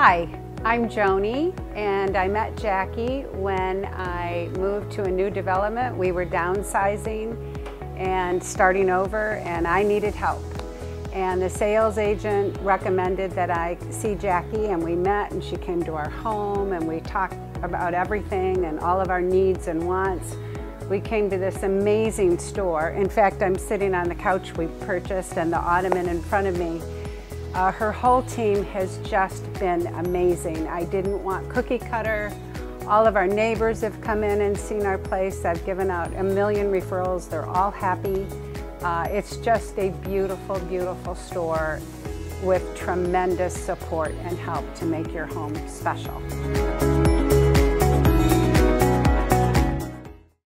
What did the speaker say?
Hi, I'm Joni and I met Jackie when I moved to a new development. We were downsizing and starting over and I needed help. And the sales agent recommended that I see Jackie and we met and she came to our home and we talked about everything and all of our needs and wants. We came to this amazing store. In fact, I'm sitting on the couch we purchased and the ottoman in front of me uh, her whole team has just been amazing. I didn't want cookie cutter. All of our neighbors have come in and seen our place. I've given out a million referrals. They're all happy. Uh, it's just a beautiful, beautiful store with tremendous support and help to make your home special.